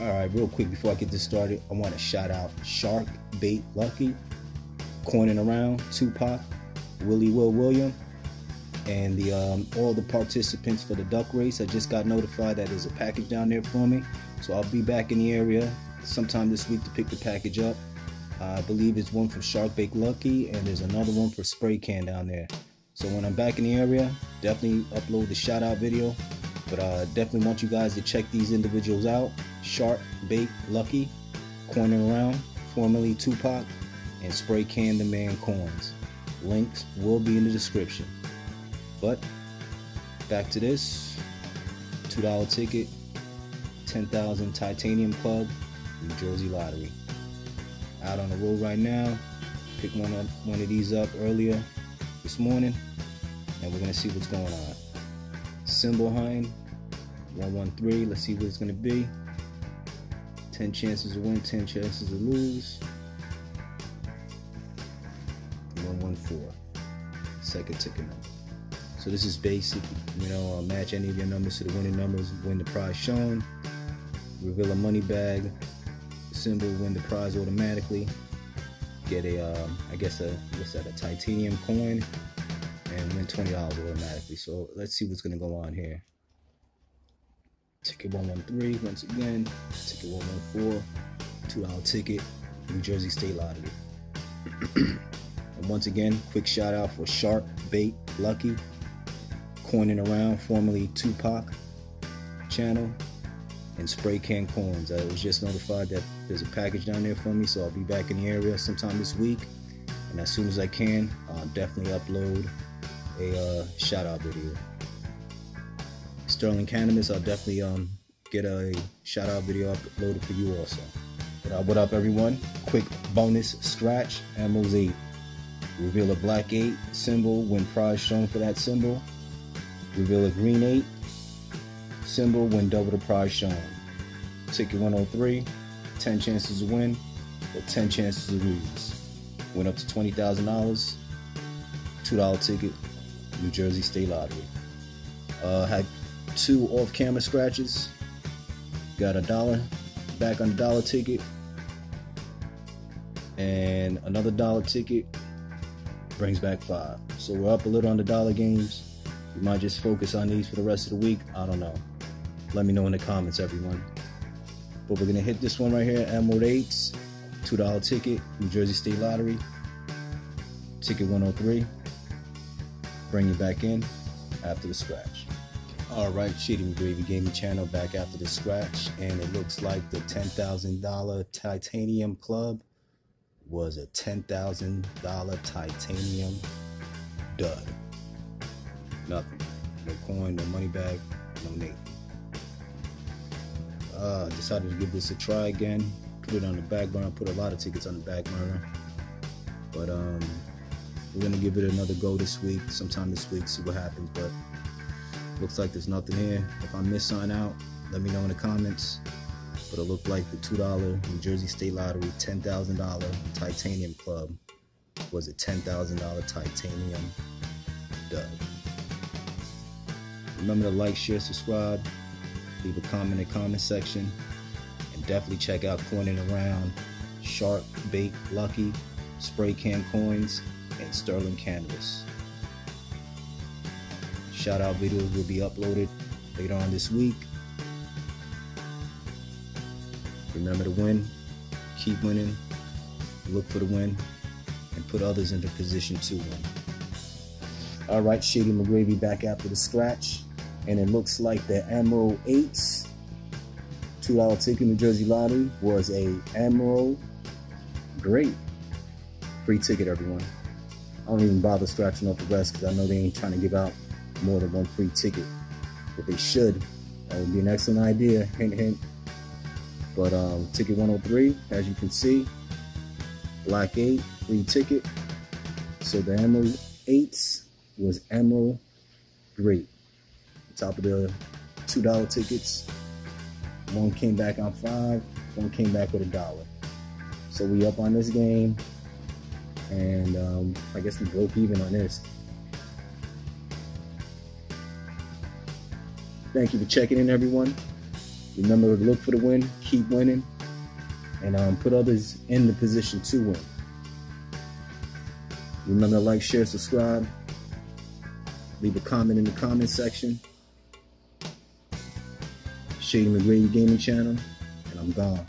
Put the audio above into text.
All right, real quick before I get this started, I want to shout out Shark Bait Lucky, Coining Around, Tupac, Willie Will William, and the um, all the participants for the duck race. I just got notified that there's a package down there for me, so I'll be back in the area sometime this week to pick the package up. I believe it's one for Shark Bait Lucky, and there's another one for Spray Can down there. So when I'm back in the area, definitely upload the shout out video. But uh, definitely want you guys to check these individuals out. Shark Bait Lucky, Coining Around, formerly Tupac, and Spray Can the Man Coins. Links will be in the description. But back to this $2 ticket, 10,000 Titanium Club, New Jersey Lottery. Out on the road right now. Pick one up, one of these up earlier this morning, and we're gonna see what's going on. Symbol Hein, 113. Let's see what it's gonna be. 10 chances to win, 10 chances to lose. 114. Second ticket number. So this is basic, you know, uh, match any of your numbers to the winning numbers, win the prize shown. Reveal a money bag, symbol, win the prize automatically. Get a, um, I guess a, what's that, a titanium coin, and win $20 automatically. So let's see what's gonna go on here. Ticket 113, once again, ticket 114, $2 ticket, New Jersey State Lottery. and once again, quick shout out for Shark Bait Lucky, Coining Around, formerly Tupac channel, and Spray Can Coins. I was just notified that there's a package down there for me, so I'll be back in the area sometime this week. And as soon as I can, I'll definitely upload a uh, shout out video. Sterling Cannabis, I'll definitely um, get a shout out video uploaded for you also. But uh, what up, everyone? Quick bonus scratch, Emeralds 8. Reveal a black 8 symbol when prize shown for that symbol. Reveal a green 8 symbol when double the prize shown. Ticket 103, 10 chances to win, or 10 chances to lose. Win up to $20,000, $2 ticket, New Jersey State Lottery. Uh, had two off-camera scratches. Got a dollar back on the dollar ticket, and another dollar ticket brings back five. So we're up a little on the dollar games. We might just focus on these for the rest of the week. I don't know. Let me know in the comments, everyone. But we're gonna hit this one right here, Emerald Eights, two dollar ticket, New Jersey State Lottery, ticket 103. Bring you back in after the scratch. All right, Shady McGravy Gaming Channel back after the scratch, and it looks like the $10,000 Titanium Club was a $10,000 Titanium dud. Nothing. No coin, no money bag, no Nate. Uh, decided to give this a try again. Put it on the back burner. Put a lot of tickets on the back burner. But um, we're gonna give it another go this week, sometime this week, see what happens. But looks like there's nothing here. If I miss something out, let me know in the comments. But it looked like the $2 New Jersey State Lottery $10,000 Titanium Club was a $10,000 Titanium dud. Remember to like, share, subscribe, leave a comment in the comment section, and definitely check out Coining Around, Shark Bait Lucky, Spray Can Coins, and Sterling Cannabis. Shout out videos will be uploaded later on this week. Remember to win, keep winning, look for the win, and put others into position to win. All right, Shady McGravy back after the scratch, and it looks like the Emerald Eights $2 ticket New Jersey Lottery was a Emerald Great. Free ticket, everyone. I don't even bother scratching up the rest because I know they ain't trying to give out more than one free ticket. But they should. That would be an excellent idea. Hint, hint. But um, ticket 103, as you can see, black 8, free ticket. So the Emerald 8s was Emerald Great. Top of the $2 tickets. One came back on 5 one came back with a dollar. So we up on this game. And um, I guess we broke even on this. Thank you for checking in, everyone. Remember to look for the win, keep winning, and um, put others in the position to win. Remember to like, share, subscribe. Leave a comment in the comment section. Shady McGravy Gaming Channel, and I'm gone.